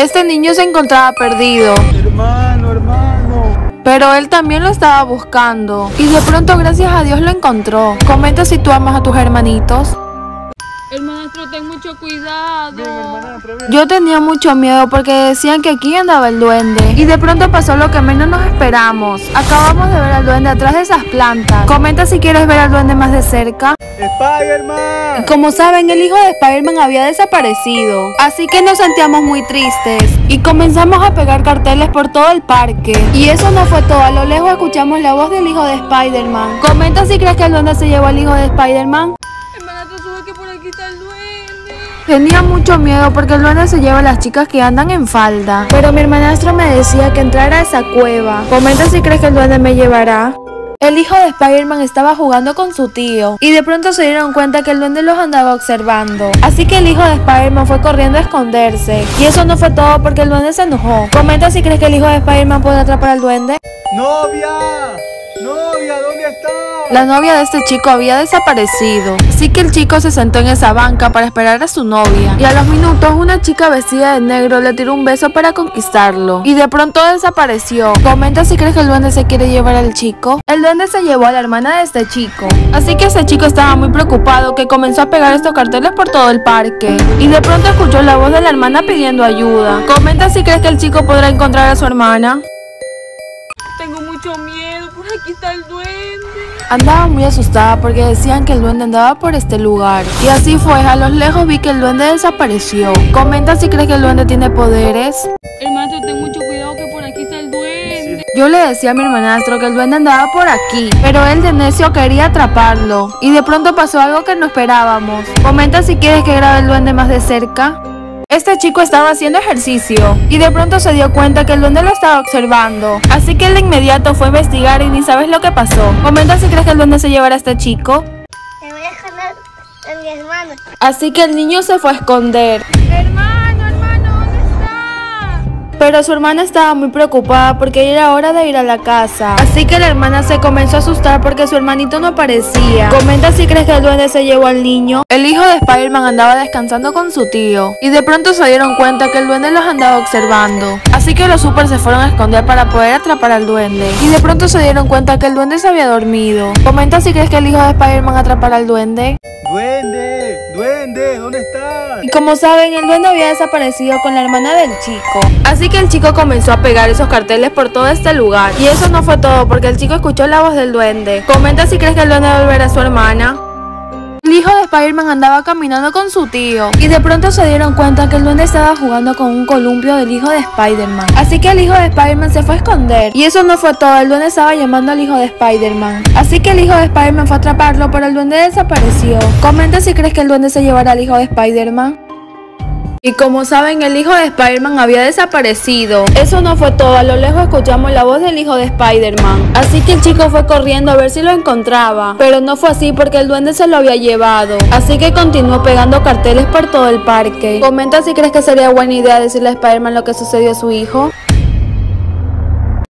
Este niño se encontraba perdido. Hermano, hermano. Pero él también lo estaba buscando. Y de pronto, gracias a Dios, lo encontró. Comenta si tú amas a tus hermanitos. Hermanastro, ten mucho cuidado. Yo tenía mucho miedo porque decían que aquí andaba el duende. Y de pronto pasó lo que menos nos esperamos. Acabamos de ver al duende atrás de esas plantas. Comenta si quieres ver al duende más de cerca. Spider-Man. Como saben, el hijo de Spider-Man había desaparecido. Así que nos sentíamos muy tristes. Y comenzamos a pegar carteles por todo el parque. Y eso no fue todo. A lo lejos escuchamos la voz del hijo de Spider-Man. Comenta si crees que el duende se llevó al hijo de Spider-Man. Que por aquí está el duende. Tenía mucho miedo porque el duende se lleva a las chicas que andan en falda. Pero mi hermanastro me decía que entrara a esa cueva. Comenta si crees que el duende me llevará. El hijo de Spider-Man estaba jugando con su tío y de pronto se dieron cuenta que el duende los andaba observando. Así que el hijo de Spider-Man fue corriendo a esconderse. Y eso no fue todo porque el duende se enojó. Comenta si crees que el hijo de Spider-Man puede atrapar al duende. Novia. Novia, ¿dónde estás? La novia de este chico había desaparecido, así que el chico se sentó en esa banca para esperar a su novia. Y a los minutos una chica vestida de negro le tiró un beso para conquistarlo. Y de pronto desapareció. Comenta si crees que el duende se quiere llevar al chico. El duende se llevó a la hermana de este chico. Así que ese chico estaba muy preocupado que comenzó a pegar estos carteles por todo el parque. Y de pronto escuchó la voz de la hermana pidiendo ayuda. Comenta si crees que el chico podrá encontrar a su hermana. Tengo mucho miedo. Aquí está el duende. Andaba muy asustada porque decían que el duende andaba por este lugar. Y así fue, a los lejos vi que el duende desapareció. Comenta si crees que el duende tiene poderes. Hermanastro, ten mucho cuidado que por aquí está el duende. Yo le decía a mi hermanastro que el duende andaba por aquí, pero él de necio quería atraparlo. Y de pronto pasó algo que no esperábamos. Comenta si quieres que grabe el duende más de cerca. Este chico estaba haciendo ejercicio y de pronto se dio cuenta que el duende lo estaba observando. Así que él de inmediato fue a investigar y ni sabes lo que pasó. Comenta si crees que el duende se llevará a este chico. Me voy a esconder en mi hermano. Así que el niño se fue a esconder. Pero su hermana estaba muy preocupada porque era hora de ir a la casa. Así que la hermana se comenzó a asustar porque su hermanito no aparecía. Comenta si crees que el duende se llevó al niño. El hijo de Spider-Man andaba descansando con su tío. Y de pronto se dieron cuenta que el duende los andaba observando. Así que los super se fueron a esconder para poder atrapar al duende. Y de pronto se dieron cuenta que el duende se había dormido. Comenta si crees que el hijo de Spider-Man atrapará al duende. Duende, duende, ¿dónde estás? Y como saben, el duende había desaparecido con la hermana del chico. Así que el chico comenzó a pegar esos carteles por todo este lugar. Y eso no fue todo, porque el chico escuchó la voz del duende. Comenta si crees que el duende volverá a su hermana. El hijo de Spider-Man andaba caminando con su tío y de pronto se dieron cuenta que el duende estaba jugando con un columpio del hijo de Spider-Man. Así que el hijo de Spider-Man se fue a esconder. Y eso no fue todo, el duende estaba llamando al hijo de Spider-Man. Así que el hijo de Spider-Man fue a atraparlo, pero el duende desapareció. Comenta si crees que el duende se llevará al hijo de Spider-Man. Y como saben, el hijo de Spider-Man había desaparecido. Eso no fue todo, a lo lejos escuchamos la voz del hijo de Spider-Man. Así que el chico fue corriendo a ver si lo encontraba. Pero no fue así porque el duende se lo había llevado. Así que continuó pegando carteles por todo el parque. Comenta si crees que sería buena idea decirle a Spider-Man lo que sucedió a su hijo.